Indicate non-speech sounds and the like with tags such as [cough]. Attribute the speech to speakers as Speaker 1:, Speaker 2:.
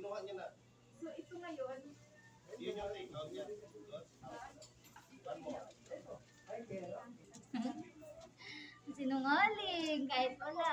Speaker 1: Kinuha niya na.
Speaker 2: So ito ngayon,
Speaker 1: Yun yung take out niya. One more. [laughs]
Speaker 3: Sinungaling, kahit wala.